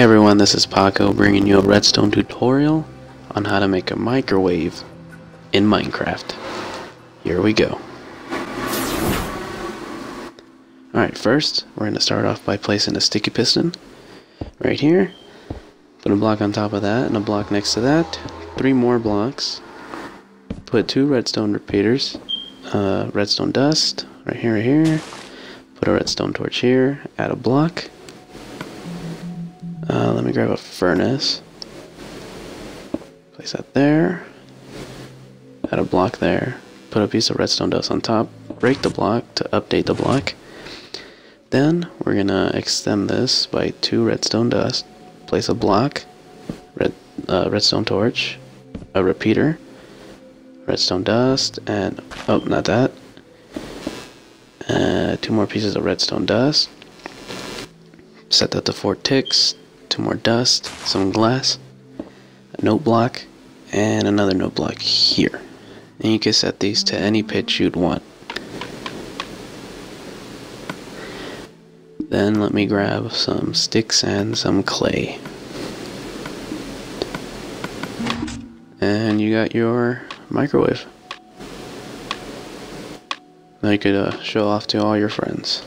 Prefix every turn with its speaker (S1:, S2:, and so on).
S1: Hey everyone, this is Paco bringing you a redstone tutorial on how to make a microwave in Minecraft. Here we go. Alright, first we're going to start off by placing a sticky piston right here. Put a block on top of that and a block next to that. Three more blocks. Put two redstone repeaters. Uh, redstone dust right here, right here. Put a redstone torch here. Add a block let me grab a furnace. Place that there. Add a block there. Put a piece of redstone dust on top. Break the block to update the block. Then we're gonna extend this by two redstone dust. Place a block, red uh, redstone torch, a repeater, redstone dust, and oh, not that. Uh, two more pieces of redstone dust. Set that to four ticks two more dust, some glass, a note block, and another note block here. And you can set these to any pitch you'd want. Then let me grab some sticks and some clay. And you got your microwave. Now you could uh, show off to all your friends.